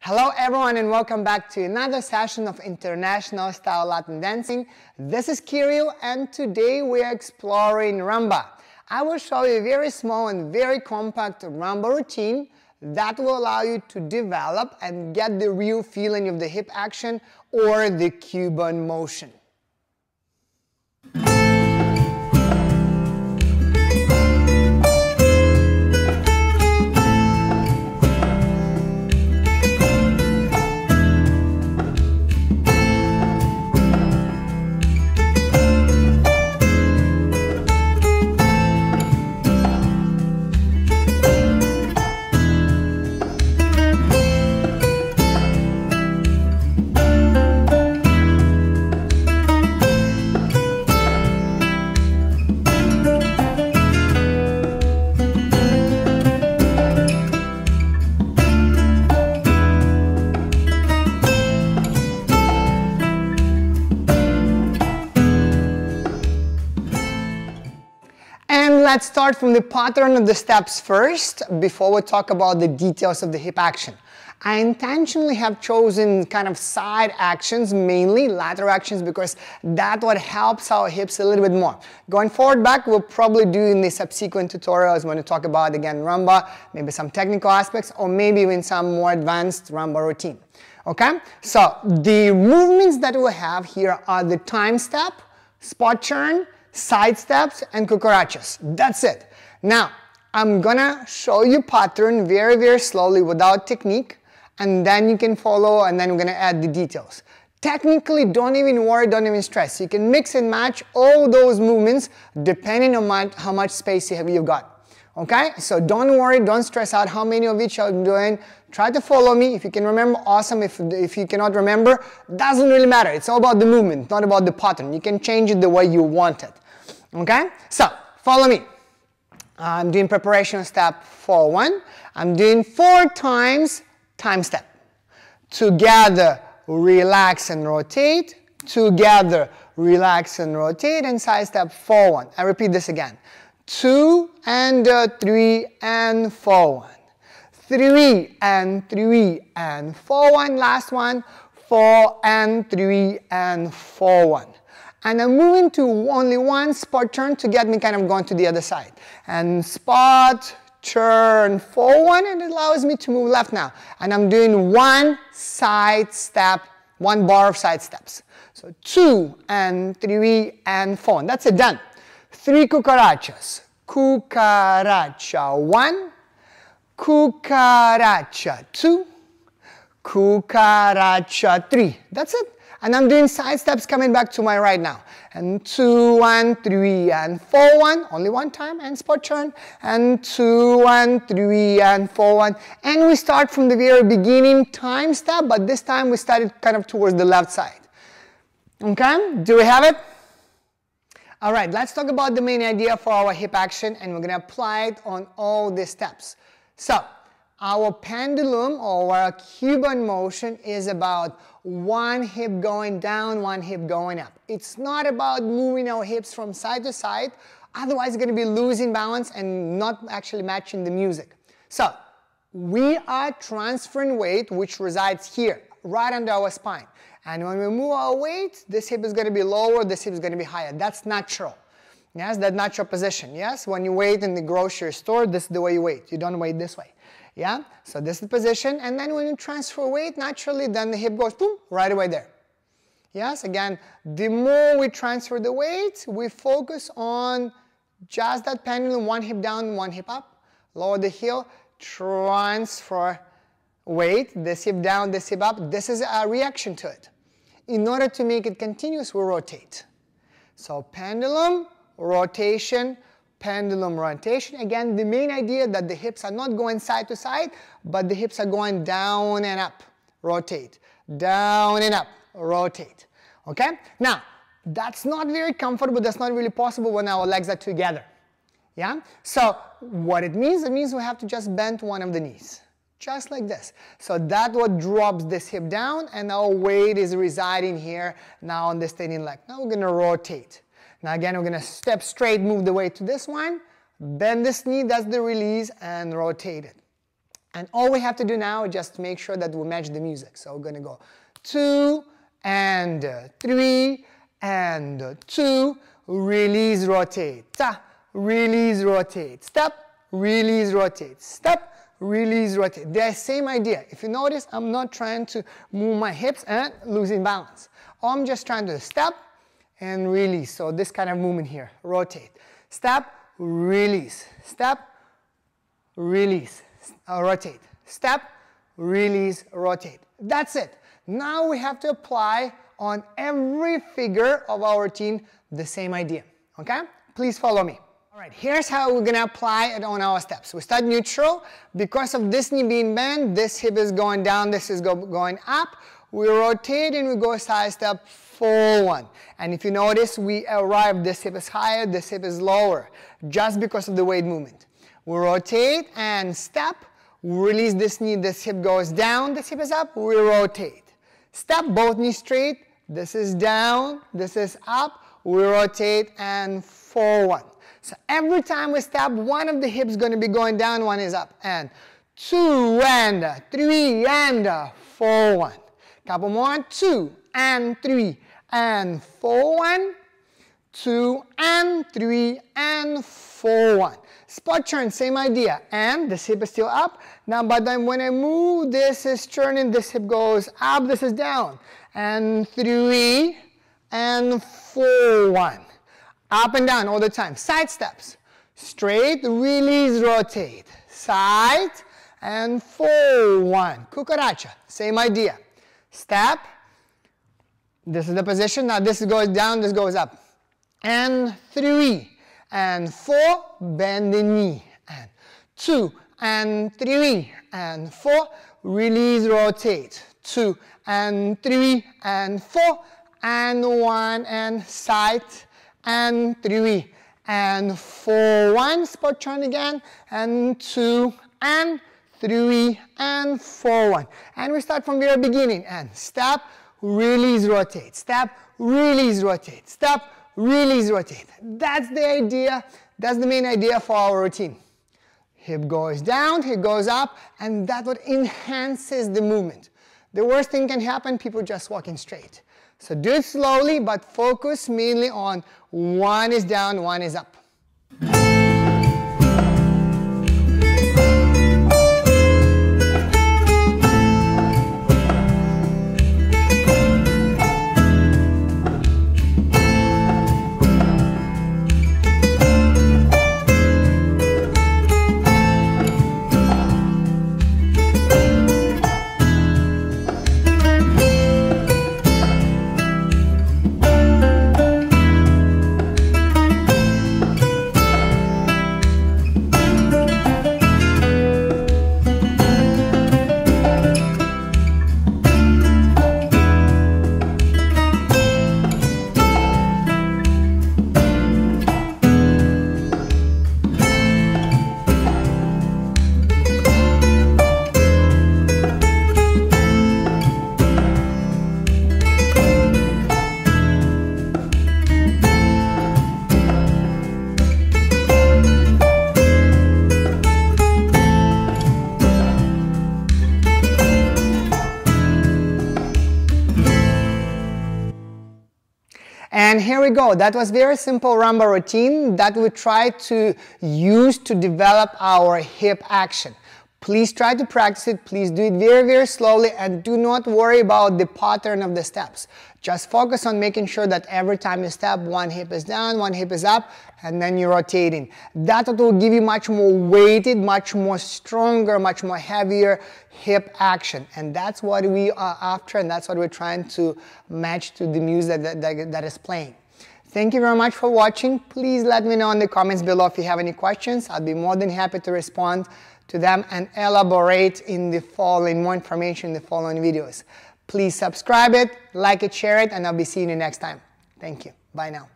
Hello everyone and welcome back to another session of International Style Latin Dancing. This is Kyryl and today we are exploring rumba. I will show you a very small and very compact rumba routine that will allow you to develop and get the real feeling of the hip action or the Cuban motion. Let's start from the pattern of the steps first before we talk about the details of the hip action. I intentionally have chosen kind of side actions, mainly lateral actions, because that what helps our hips a little bit more. Going forward back, we'll probably do in the subsequent tutorials when we talk about, again, rumba, maybe some technical aspects, or maybe even some more advanced rumba routine. Okay? So the movements that we have here are the time step, spot turn, side steps, and cucarachas. That's it. Now, I'm gonna show you pattern very, very slowly without technique, and then you can follow, and then we're gonna add the details. Technically, don't even worry, don't even stress. You can mix and match all those movements depending on how much space you have you've got. Okay, so don't worry, don't stress out how many of each I'm doing. Try to follow me. If you can remember, awesome. If, if you cannot remember, doesn't really matter. It's all about the movement, not about the pattern. You can change it the way you want it. Okay, so follow me. I'm doing preparation step 4-1. I'm doing four times time step. Together, relax and rotate. Together, relax and rotate and side step 4-1. I repeat this again two and uh, three and four one. Three and three and four one. Last one, four and three and four one. And I'm moving to only one spot turn to get me kind of going to the other side. And spot, turn forward, and it allows me to move left now. And I'm doing one side step, one bar of side steps. So two and three and four. And that's it, done. Three cucarachas. Cucaracha one, cucaracha two, cucaracha three. That's it. And I'm doing side steps coming back to my right now. And two, one, three, and four one, only one time, and spot turn. And two, one, three, and four one. And we start from the very beginning time step, but this time we started kind of towards the left side. Okay, do we have it? All right, let's talk about the main idea for our hip action and we're gonna apply it on all the steps. So, our pendulum or our Cuban motion is about one hip going down, one hip going up. It's not about moving our hips from side to side, otherwise you're gonna be losing balance and not actually matching the music. So, we are transferring weight which resides here, right under our spine. And when we move our weight, this hip is going to be lower, this hip is going to be higher. That's natural. Yes, that natural position. Yes, when you wait in the grocery store, this is the way you wait. You don't wait this way. Yeah, so this is the position. And then when you transfer weight, naturally, then the hip goes boom, right away there. Yes, again, the more we transfer the weight, we focus on just that pendulum, one hip down, one hip up. Lower the heel, transfer weight, this hip down, this hip up. This is a reaction to it in order to make it continuous, we rotate. So pendulum, rotation, pendulum rotation. Again, the main idea that the hips are not going side to side, but the hips are going down and up, rotate, down and up, rotate. Okay? Now, that's not very comfortable, that's not really possible when our legs are together. Yeah? So what it means, it means we have to just bend one of the knees just like this. So that what drops this hip down and our weight is residing here now on the standing leg. Now we're gonna rotate. Now again, we're gonna step straight, move the weight to this one, bend this knee, that's the release, and rotate it. And all we have to do now is just make sure that we match the music. So we're gonna go two and three and two, release, rotate, ta, release, rotate, step, release, rotate, step, release, rotate. The same idea. If you notice, I'm not trying to move my hips and losing balance. I'm just trying to step and release. So this kind of movement here, rotate. Step, release, step, release, uh, rotate. Step, release, rotate. That's it. Now we have to apply on every figure of our routine the same idea, okay? Please follow me. All right, here's how we're gonna apply it on our steps. We start neutral. Because of this knee being bent, this hip is going down, this is go going up. We rotate and we go side step forward. And if you notice, we arrive, this hip is higher, this hip is lower, just because of the weight movement. We rotate and step, release this knee, this hip goes down, this hip is up, we rotate. Step, both knees straight, this is down, this is up, we rotate and forward. So every time we step, one of the hips going to be going down, one is up. And two and three and four one. Couple more, two and three and four one, two and three and four one. Spot turn, same idea. And this hip is still up. Now, but then when I move, this is turning, this hip goes up, this is down. And three and four one. Up and down all the time. Side steps. Straight, release, rotate. Side and four, one. Cucaracha, same idea. Step. This is the position. Now this goes down, this goes up. And three. And four, bend the knee. And two. And three. And four, release, rotate. Two. And three. And four. And one. And side and three and four. One spot turn again and two and three and four. One. And we start from very beginning and step, release, rotate. Step, release, rotate. Step, release, rotate. That's the idea. That's the main idea for our routine. Hip goes down, hip goes up, and that what enhances the movement. The worst thing can happen, people just walking straight. So do it slowly, but focus mainly on one is down, one is up. And here we go. That was very simple rumba routine that we try to use to develop our hip action. Please try to practice it. Please do it very, very slowly and do not worry about the pattern of the steps. Just focus on making sure that every time you step, one hip is down, one hip is up, and then you're rotating. That will give you much more weighted, much more stronger, much more heavier hip action. And that's what we are after, and that's what we're trying to match to the music that, that, that is playing. Thank you very much for watching. Please let me know in the comments below if you have any questions. I'll be more than happy to respond to them and elaborate in the following more information in the following videos. Please subscribe it, like it, share it, and I'll be seeing you next time. Thank you. Bye now.